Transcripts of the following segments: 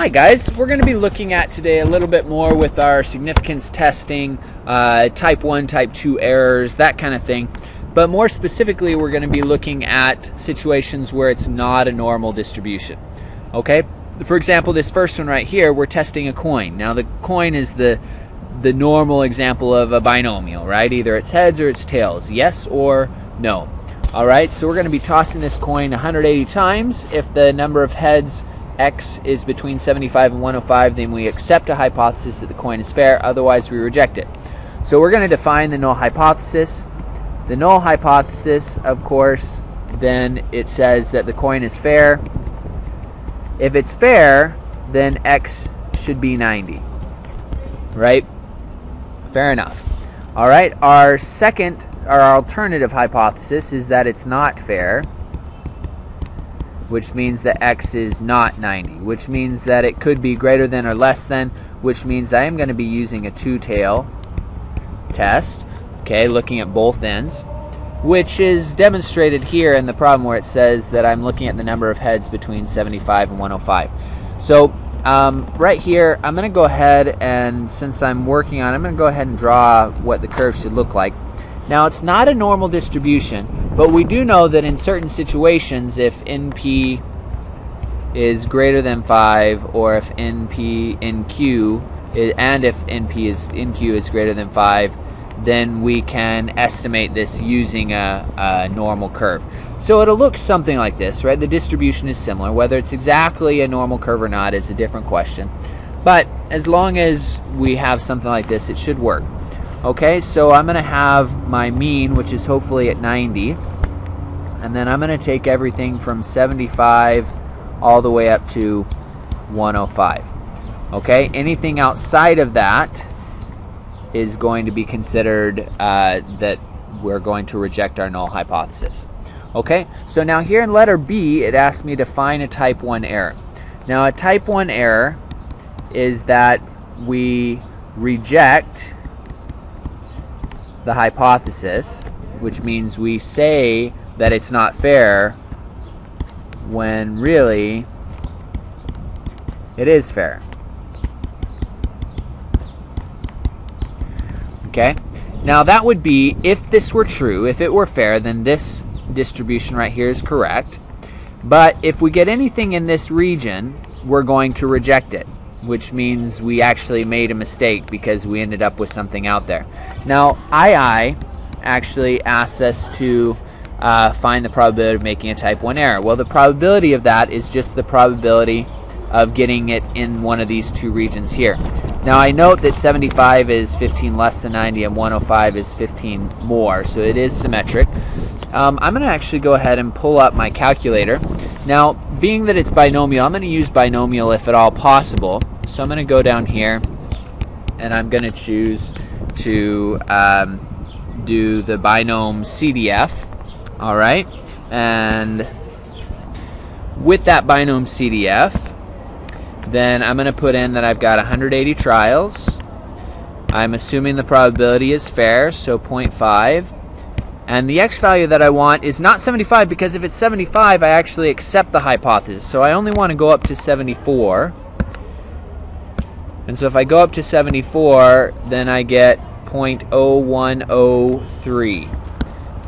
Hi guys, we're going to be looking at today a little bit more with our significance testing, uh, type 1, type 2 errors, that kind of thing. But more specifically, we're going to be looking at situations where it's not a normal distribution. Okay? For example, this first one right here, we're testing a coin. Now the coin is the the normal example of a binomial, right? Either it's heads or it's tails, yes or no. All right, so we're going to be tossing this coin 180 times. If the number of heads x is between 75 and 105, then we accept a hypothesis that the coin is fair, otherwise we reject it. So we're going to define the null hypothesis. The null hypothesis, of course, then it says that the coin is fair. If it's fair, then x should be 90. Right? Fair enough. All right, our second, our alternative hypothesis is that it's not fair which means that x is not 90, which means that it could be greater than or less than, which means I am going to be using a two-tail test, okay, looking at both ends, which is demonstrated here in the problem where it says that I'm looking at the number of heads between 75 and 105. So um, right here, I'm going to go ahead and since I'm working on it, I'm going to go ahead and draw what the curve should look like. Now it's not a normal distribution, but we do know that in certain situations, if NP is greater than 5, or if NP, NQ, and if NP is, NQ is greater than 5, then we can estimate this using a, a, normal curve. So it'll look something like this, right? The distribution is similar. Whether it's exactly a normal curve or not is a different question. But as long as we have something like this, it should work. Okay, so I'm going to have my mean, which is hopefully at 90. And then I'm going to take everything from 75 all the way up to 105. Okay, anything outside of that is going to be considered uh, that we're going to reject our null hypothesis. Okay, so now here in letter B, it asks me to find a type 1 error. Now, a type 1 error is that we reject the hypothesis, which means we say that it's not fair when really it is fair. Okay? Now that would be, if this were true, if it were fair, then this distribution right here is correct. But if we get anything in this region, we're going to reject it which means we actually made a mistake because we ended up with something out there. Now, II actually asks us to uh, find the probability of making a type 1 error. Well, the probability of that is just the probability of getting it in one of these two regions here. Now, I note that 75 is 15 less than 90 and 105 is 15 more, so it is symmetric. Um, I'm going to actually go ahead and pull up my calculator. Now, being that it's binomial, I'm going to use binomial if at all possible. So I'm going to go down here and I'm going to choose to um, do the binom CDF. All right. And with that binom CDF, then I'm going to put in that I've got 180 trials. I'm assuming the probability is fair, so 0.5. And the x value that I want is not 75 because if it's 75, I actually accept the hypothesis. So I only want to go up to 74. And so if I go up to 74, then I get 0.0103.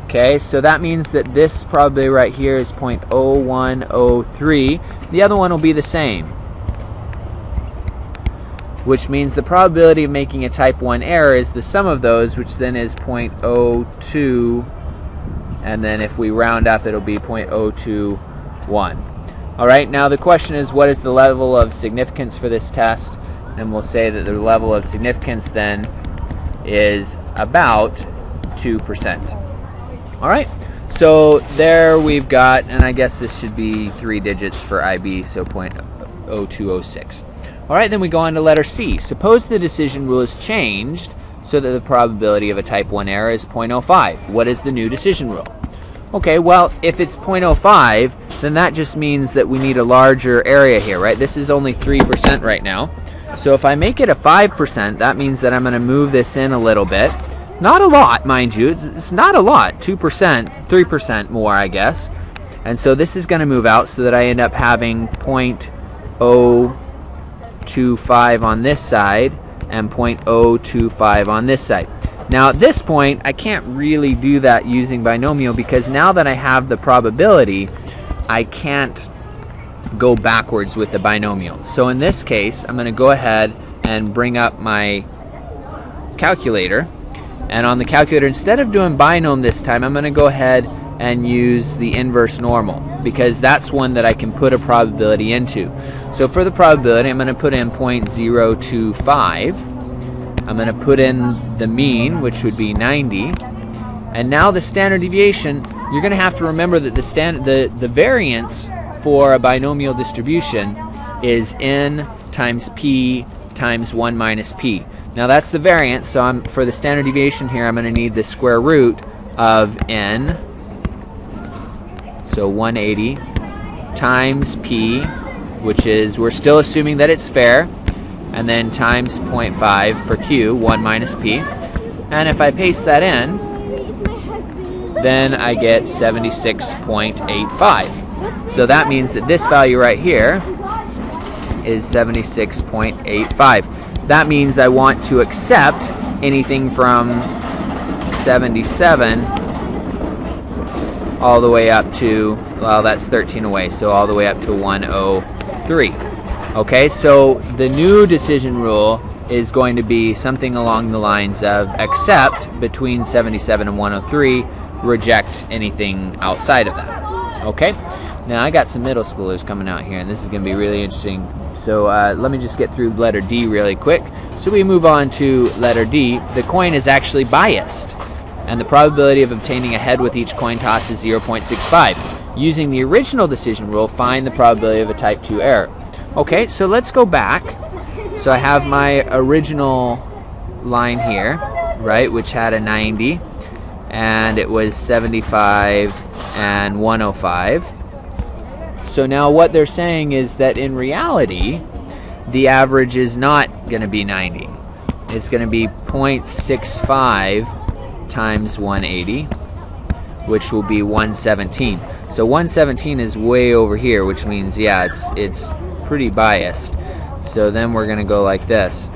Okay, so that means that this probably right here is 0.0103. The other one will be the same. Which means the probability of making a type 1 error is the sum of those, which then is 0.02. And then if we round up, it'll be 0.021. All right, now the question is what is the level of significance for this test? and we'll say that the level of significance then is about 2%. All right, so there we've got, and I guess this should be three digits for IB, so 0.0206. All right, then we go on to letter C. Suppose the decision rule is changed so that the probability of a type 1 error is 0.05. What is the new decision rule? Okay, well, if it's 0.05, then that just means that we need a larger area here, right? This is only 3% right now. So if I make it a 5%, that means that I'm going to move this in a little bit. Not a lot, mind you. It's, not a lot. 2%, 3% more, I guess. And so this is going to move out so that I end up having 0.025 on this side and 0.025 on this side. Now at this point, I can't really do that using binomial because now that I have the probability, I can't go backwards with the binomial. So in this case, I'm going to go ahead and bring up my calculator. And on the calculator, instead of doing binom this time, I'm going to go ahead and use the inverse normal because that's one that I can put a probability into. So for the probability, I'm going to put in 0.025. I'm going to put in the mean, which would be 90. And now the standard deviation, you're going to have to remember that the, stand, the, the variance for a binomial distribution is n times p times 1 minus p. Now that's the variance, so I'm, for the standard deviation here, I'm going to need the square root of n, so 180, times p, which is, we're still assuming that it's fair, and then times 0.5 for q, 1 minus p. And if I paste that in, then I get 76.85. So that means that this value right here is 76.85. That means I want to accept anything from 77 all the way up to, well, that's 13 away, so all the way up to 103. Okay, so the new decision rule is going to be something along the lines of accept between 77 and 103, reject anything outside of that. Okay, now I got some middle schoolers coming out here, and this is going to be really interesting. So uh, let me just get through letter D really quick. So we move on to letter D. The coin is actually biased, and the probability of obtaining a head with each coin toss is 0.65. Using the original decision rule, find the probability of a type 2 error. Okay, so let's go back. So I have my original line here, right, which had a 90, and it was 75 and 105. So now what they're saying is that in reality, the average is not going to be 90. It's going to be 0.65 times 180, which will be 117. So 117 is way over here, which means, yeah, it's, it's pretty biased. So then we're going to go like this.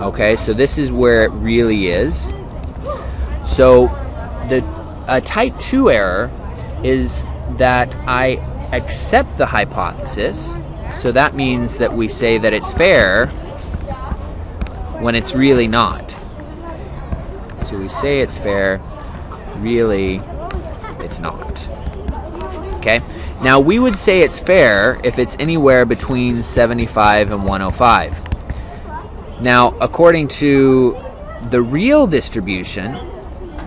Okay, so this is where it really is. So the a type 2 error is that I accept the hypothesis. So that means that we say that it's fair when it's really not. So we say it's fair, really it's not. Okay? Now, we would say it's fair if it's anywhere between 75 and 105. Now, according to the real distribution,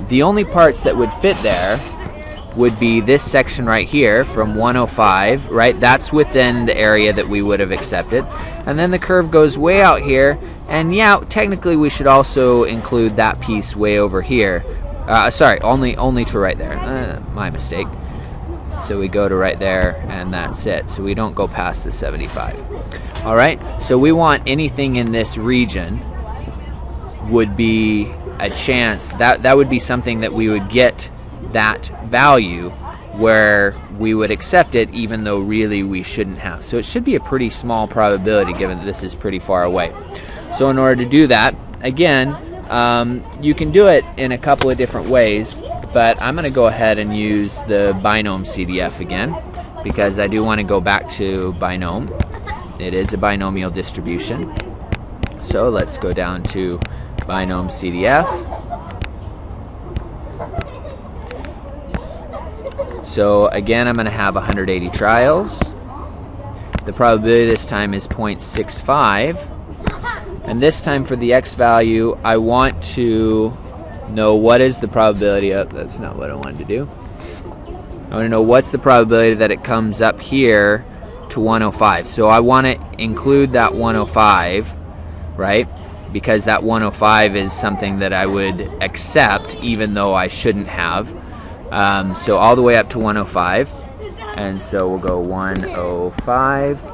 the only parts that would fit there would be this section right here from 105, right? That's within the area that we would have accepted. And then the curve goes way out here. And yeah, technically we should also include that piece way over here. Uh, sorry, only only to right there. Uh, my mistake. So we go to right there and that's it. So we don't go past the 75. All right, so we want anything in this region would be a chance, that, that would be something that we would get that value where we would accept it even though really we shouldn't have. So it should be a pretty small probability given that this is pretty far away. So in order to do that, again, um, you can do it in a couple of different ways but I'm going to go ahead and use the binom CDF again because I do want to go back to binom. It is a binomial distribution. So let's go down to binom CDF. So again, I'm going to have 180 trials. The probability this time is 0.65. And this time for the x value, I want to know what is the probability of that's not what I wanted to do. I want to know what's the probability that it comes up here to 105. So I want to include that 105, right? Because that 105 is something that I would accept even though I shouldn't have. Um, so all the way up to 105. And so we'll go 105.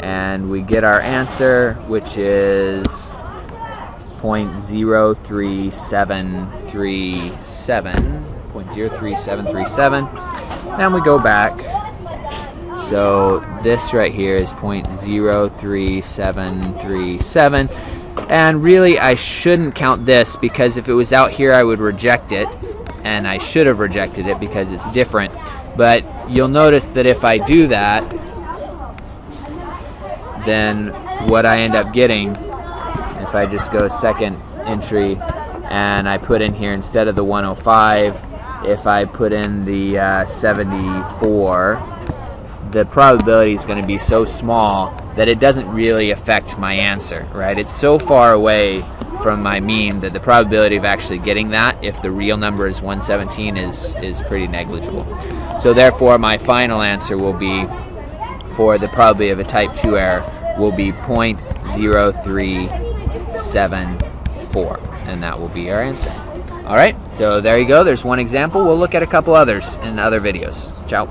And we get our answer, which is 0.03737, 0.03737. And we go back. So this right here is 0.03737. And really, I shouldn't count this because if it was out here, I would reject it. And I should have rejected it because it's different. But you'll notice that if I do that, then what I end up getting, if I just go second entry and I put in here instead of the 105, if I put in the uh, 74, the probability is going to be so small that it doesn't really affect my answer, right? It's so far away from my mean that the probability of actually getting that, if the real number is 117, is, is pretty negligible. So therefore, my final answer will be, for the probability of a type 2 error, will be 0.0374, and that will be our answer. All right, so there you go. There's one example. We'll look at a couple others in other videos. Ciao.